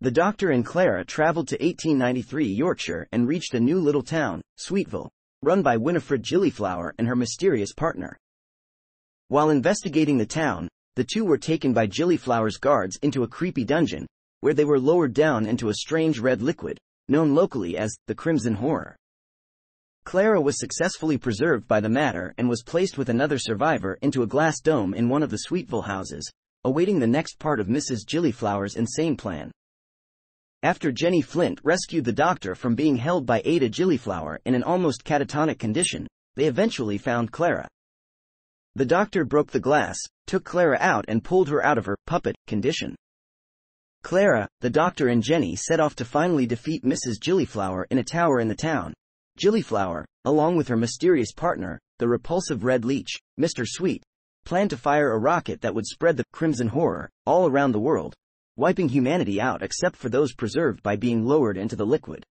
The doctor and Clara traveled to 1893 Yorkshire and reached a new little town, Sweetville, run by Winifred Gillyflower and her mysterious partner. While investigating the town, the two were taken by Gillyflower's guards into a creepy dungeon, where they were lowered down into a strange red liquid, known locally as the Crimson Horror. Clara was successfully preserved by the matter and was placed with another survivor into a glass dome in one of the Sweetville houses, awaiting the next part of Mrs. Gillyflower's insane plan. After Jenny Flint rescued the doctor from being held by Ada Gillyflower in an almost catatonic condition, they eventually found Clara. The doctor broke the glass, took Clara out and pulled her out of her puppet condition. Clara, the doctor and Jenny set off to finally defeat Mrs. Gillyflower in a tower in the town. Gillyflower, along with her mysterious partner, the repulsive Red Leech, Mr. Sweet, planned to fire a rocket that would spread the crimson horror all around the world, wiping humanity out except for those preserved by being lowered into the liquid.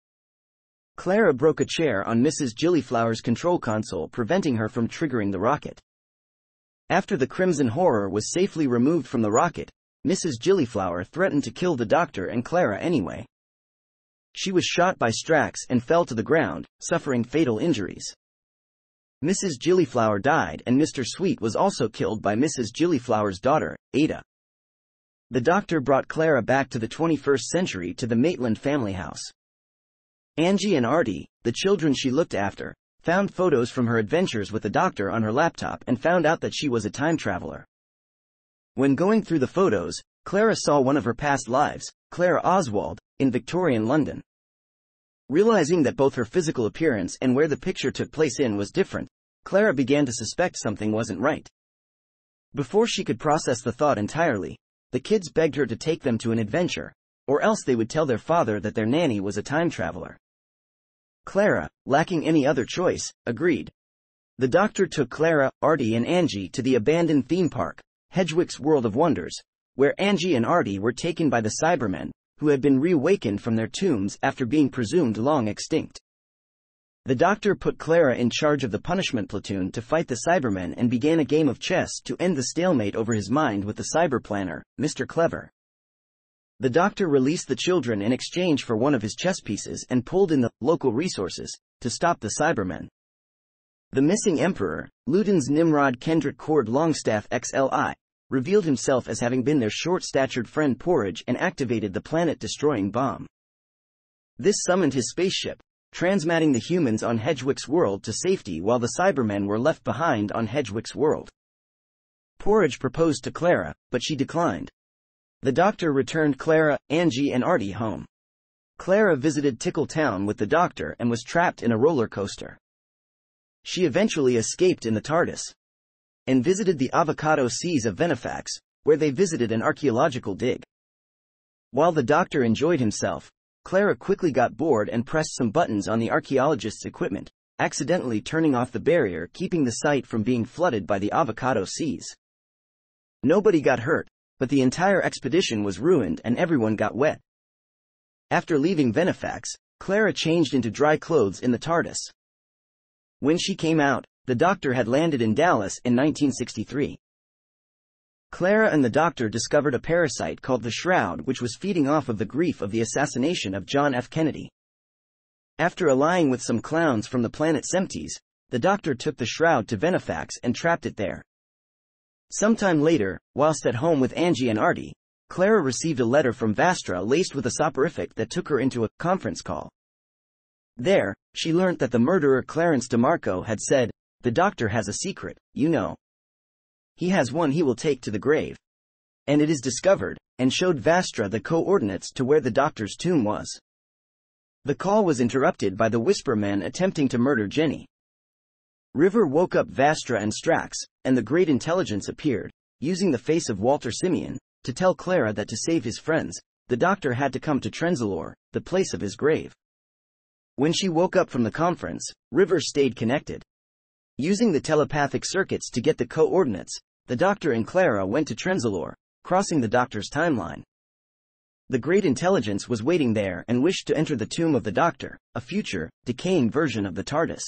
Clara broke a chair on Mrs. Gillyflower's control console, preventing her from triggering the rocket. After the crimson horror was safely removed from the rocket, Mrs. Gillyflower threatened to kill the doctor and Clara anyway. She was shot by Strax and fell to the ground, suffering fatal injuries. Mrs. Gillyflower died and Mr. Sweet was also killed by Mrs. Gillyflower's daughter, Ada. The doctor brought Clara back to the 21st century to the Maitland family house. Angie and Artie, the children she looked after, found photos from her adventures with the doctor on her laptop and found out that she was a time traveler. When going through the photos, Clara saw one of her past lives, Clara Oswald, in Victorian London. Realizing that both her physical appearance and where the picture took place in was different, Clara began to suspect something wasn't right. Before she could process the thought entirely, the kids begged her to take them to an adventure, or else they would tell their father that their nanny was a time traveler. Clara, lacking any other choice, agreed. The doctor took Clara, Artie and Angie to the abandoned theme park, Hedgewick's World of Wonders, where Angie and Artie were taken by the Cybermen, who had been reawakened from their tombs after being presumed long extinct. The doctor put Clara in charge of the punishment platoon to fight the Cybermen and began a game of chess to end the stalemate over his mind with the cyber planner, Mr. Clever. The doctor released the children in exchange for one of his chess pieces and pulled in the local resources to stop the Cybermen. The missing emperor, Ludens Nimrod Kendrick Cord Longstaff XLI, revealed himself as having been their short-statured friend Porridge and activated the planet-destroying bomb. This summoned his spaceship, transmatting the humans on Hedgewick's world to safety while the Cybermen were left behind on Hedgewick's world. Porridge proposed to Clara, but she declined. The doctor returned Clara, Angie and Artie home. Clara visited Tickle Town with the doctor and was trapped in a roller coaster. She eventually escaped in the TARDIS and visited the avocado seas of Venefax, where they visited an archaeological dig. While the doctor enjoyed himself, Clara quickly got bored and pressed some buttons on the archaeologist's equipment, accidentally turning off the barrier keeping the site from being flooded by the avocado seas. Nobody got hurt, but the entire expedition was ruined and everyone got wet. After leaving Venefax, Clara changed into dry clothes in the TARDIS. When she came out, the doctor had landed in Dallas in 1963. Clara and the doctor discovered a parasite called the Shroud which was feeding off of the grief of the assassination of John F. Kennedy. After allying with some clowns from the planet Semptes, the doctor took the Shroud to Venefax and trapped it there. Sometime later, whilst at home with Angie and Artie, Clara received a letter from Vastra laced with a soporific that took her into a conference call. There, she learnt that the murderer Clarence DeMarco had said, The doctor has a secret, you know. He has one he will take to the grave. And it is discovered, and showed Vastra the coordinates to where the doctor's tomb was. The call was interrupted by the Whisper Men attempting to murder Jenny. River woke up Vastra and Strax, and the Great Intelligence appeared, using the face of Walter Simeon, to tell Clara that to save his friends, the doctor had to come to Trenzalore, the place of his grave. When she woke up from the conference, River stayed connected. Using the telepathic circuits to get the coordinates, the doctor and Clara went to Trenzalore, crossing the doctor's timeline. The Great Intelligence was waiting there and wished to enter the tomb of the doctor, a future, decaying version of the TARDIS.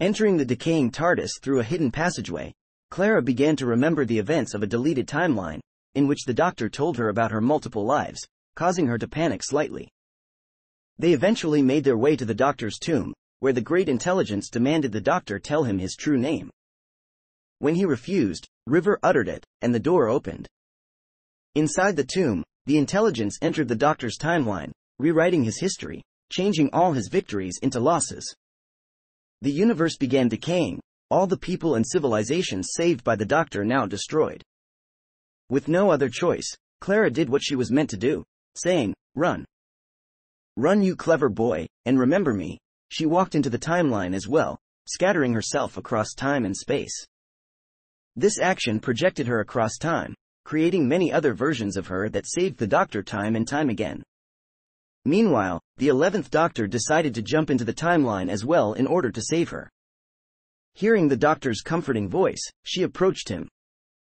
Entering the decaying TARDIS through a hidden passageway, Clara began to remember the events of a deleted timeline, in which the doctor told her about her multiple lives, causing her to panic slightly. They eventually made their way to the doctor's tomb, where the great intelligence demanded the doctor tell him his true name. When he refused, River uttered it, and the door opened. Inside the tomb, the intelligence entered the doctor's timeline, rewriting his history, changing all his victories into losses. The universe began decaying, all the people and civilizations saved by the doctor now destroyed. With no other choice, Clara did what she was meant to do, saying, Run. Run you clever boy, and remember me. She walked into the timeline as well, scattering herself across time and space. This action projected her across time, creating many other versions of her that saved the Doctor time and time again. Meanwhile, the 11th Doctor decided to jump into the timeline as well in order to save her. Hearing the Doctor's comforting voice, she approached him,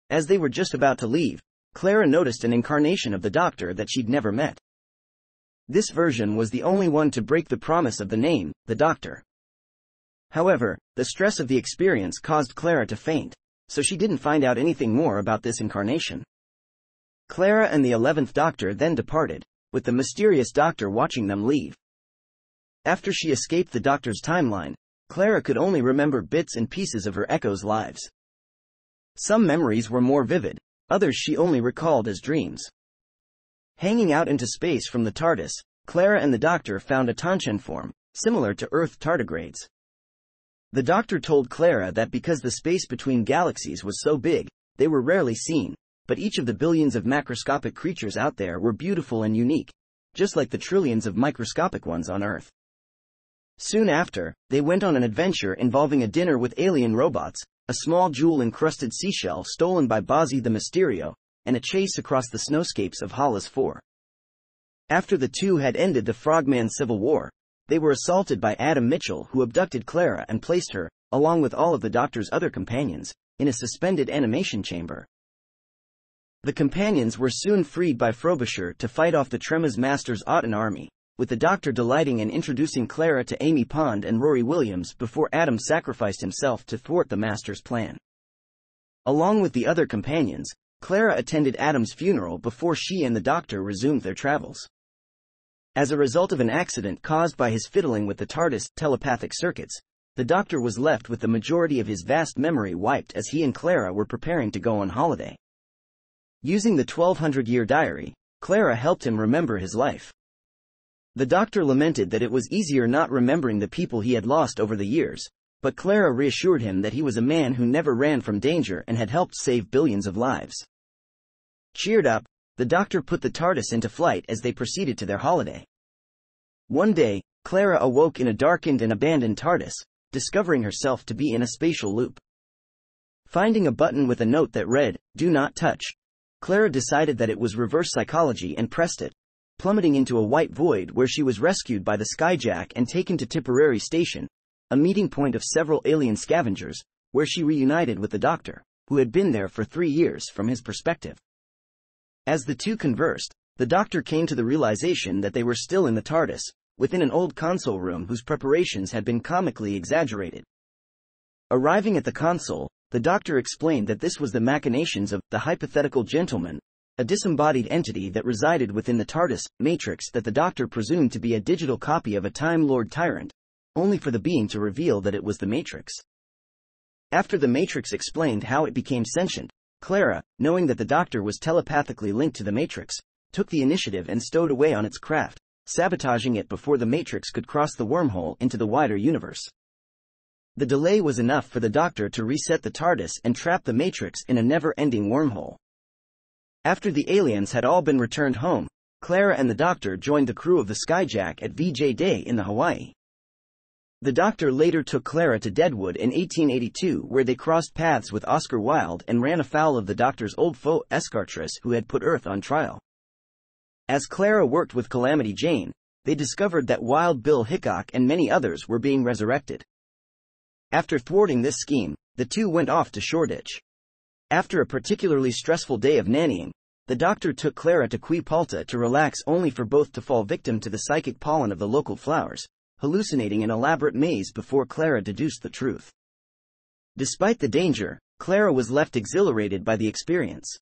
as they were just about to leave, Clara noticed an incarnation of the doctor that she'd never met. This version was the only one to break the promise of the name, the doctor. However, the stress of the experience caused Clara to faint, so she didn't find out anything more about this incarnation. Clara and the eleventh doctor then departed, with the mysterious doctor watching them leave. After she escaped the doctor's timeline, Clara could only remember bits and pieces of her echo's lives. Some memories were more vivid, others she only recalled as dreams. Hanging out into space from the TARDIS, Clara and the Doctor found a Tanshan form, similar to Earth tardigrades. The Doctor told Clara that because the space between galaxies was so big, they were rarely seen, but each of the billions of macroscopic creatures out there were beautiful and unique, just like the trillions of microscopic ones on Earth. Soon after, they went on an adventure involving a dinner with alien robots, a small jewel-encrusted seashell stolen by Bozzy the Mysterio, and a chase across the snowscapes of Hollis 4. After the two had ended the Frogman Civil War, they were assaulted by Adam Mitchell who abducted Clara and placed her, along with all of the Doctor's other companions, in a suspended animation chamber. The companions were soon freed by Frobisher to fight off the Tremas Master's Auton army, with the doctor delighting in introducing Clara to Amy Pond and Rory Williams before Adam sacrificed himself to thwart the Master's plan. Along with the other companions, Clara attended Adam's funeral before she and the doctor resumed their travels. As a result of an accident caused by his fiddling with the TARDIS telepathic circuits, the doctor was left with the majority of his vast memory wiped as he and Clara were preparing to go on holiday. Using the 1200 year diary, Clara helped him remember his life. The doctor lamented that it was easier not remembering the people he had lost over the years, but Clara reassured him that he was a man who never ran from danger and had helped save billions of lives. Cheered up, the doctor put the TARDIS into flight as they proceeded to their holiday. One day, Clara awoke in a darkened and abandoned TARDIS, discovering herself to be in a spatial loop. Finding a button with a note that read, Do not touch, Clara decided that it was reverse psychology and pressed it, plummeting into a white void where she was rescued by the Skyjack and taken to Tipperary Station, a meeting point of several alien scavengers, where she reunited with the Doctor, who had been there for three years from his perspective. As the two conversed, the Doctor came to the realization that they were still in the TARDIS, within an old console room whose preparations had been comically exaggerated. Arriving at the console, the Doctor explained that this was the machinations of the hypothetical gentleman, a disembodied entity that resided within the TARDIS matrix that the Doctor presumed to be a digital copy of a Time Lord tyrant, only for the being to reveal that it was the Matrix. After the Matrix explained how it became sentient, Clara, knowing that the Doctor was telepathically linked to the Matrix, took the initiative and stowed away on its craft, sabotaging it before the Matrix could cross the wormhole into the wider universe. The delay was enough for the Doctor to reset the TARDIS and trap the Matrix in a never-ending wormhole. After the aliens had all been returned home, Clara and the doctor joined the crew of the Skyjack at VJ Day in the Hawaii. The doctor later took Clara to Deadwood in 1882 where they crossed paths with Oscar Wilde and ran afoul of the doctor's old foe Escartris who had put Earth on trial. As Clara worked with Calamity Jane, they discovered that Wild Bill Hickok and many others were being resurrected. After thwarting this scheme, the two went off to Shoreditch. After a particularly stressful day of nannying, the doctor took Clara to Quipalta to relax only for both to fall victim to the psychic pollen of the local flowers, hallucinating an elaborate maze before Clara deduced the truth. Despite the danger, Clara was left exhilarated by the experience.